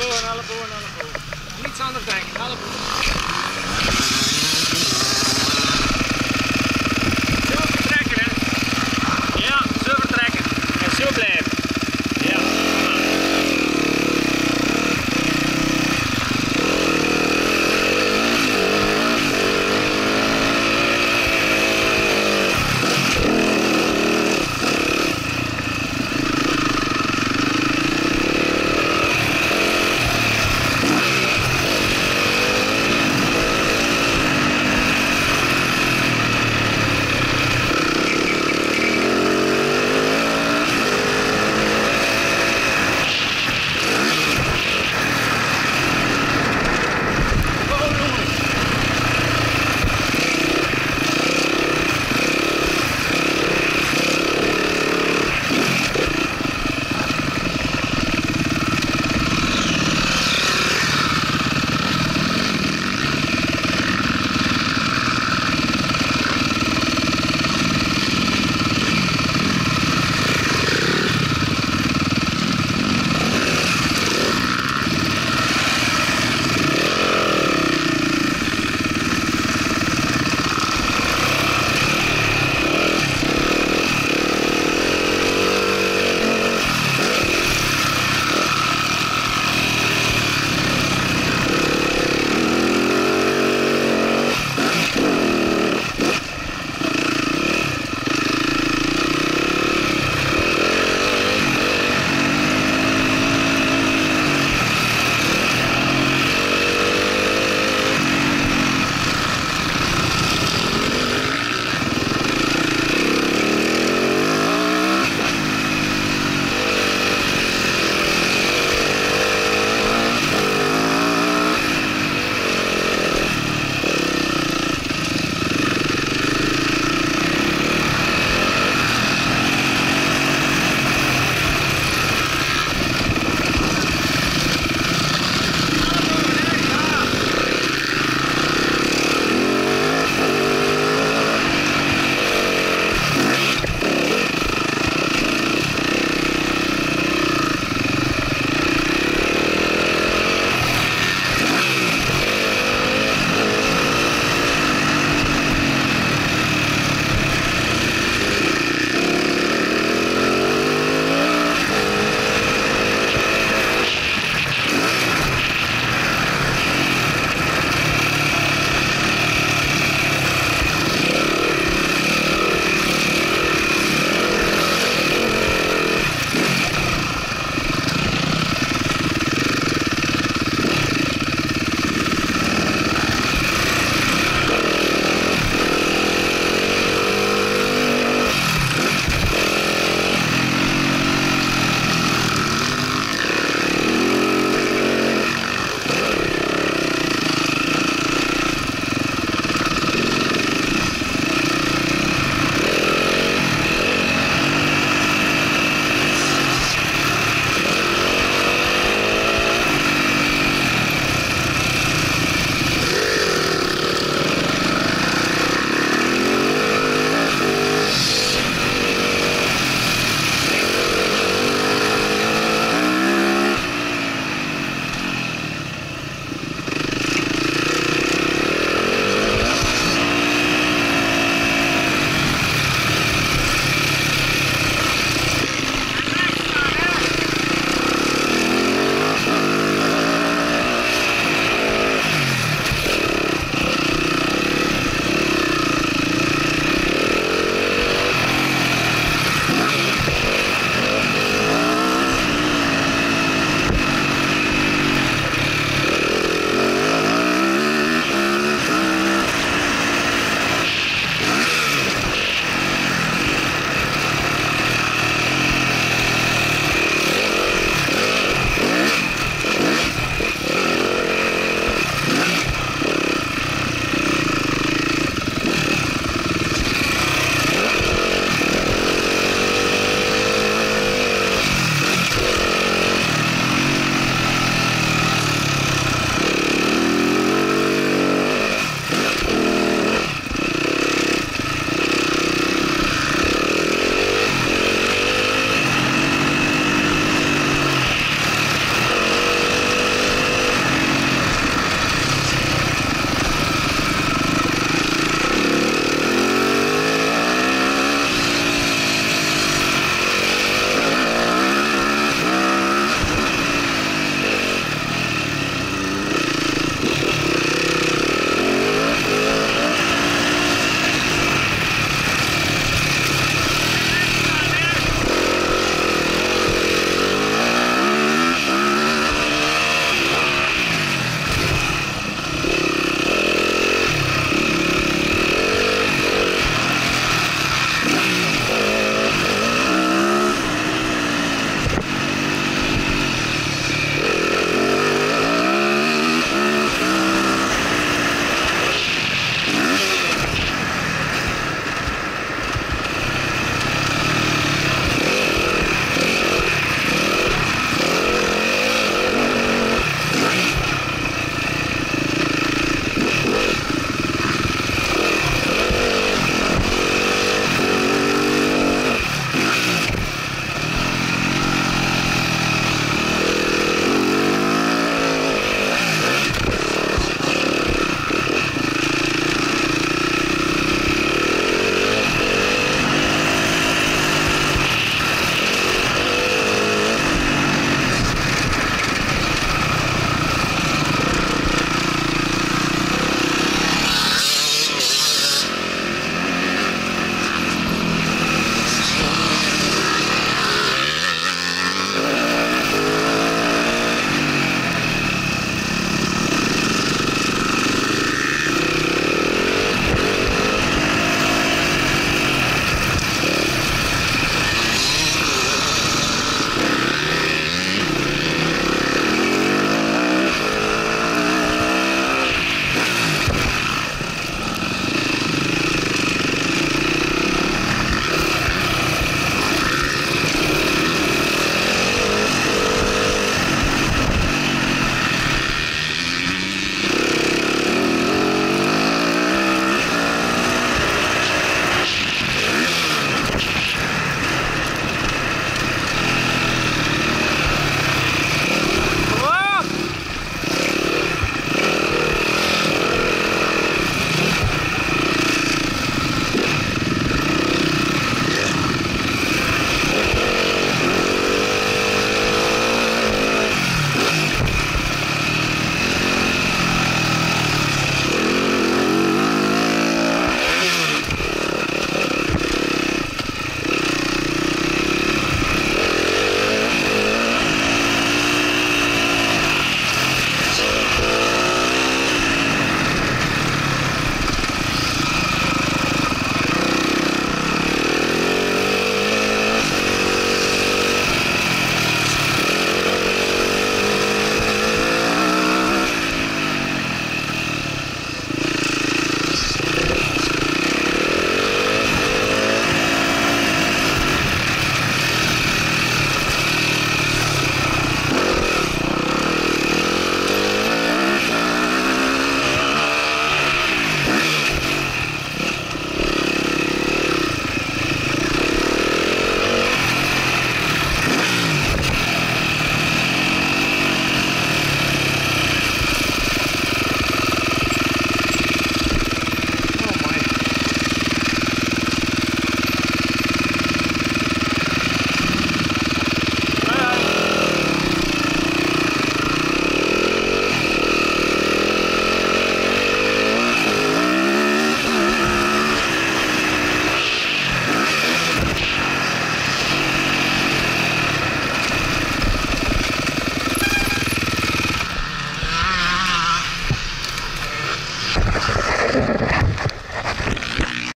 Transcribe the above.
boeren, alle boeren, alle boeren. Niets anders denken, alle boeren. Zo vertrekken, hè? Ja, zo vertrekken. En zo blijven.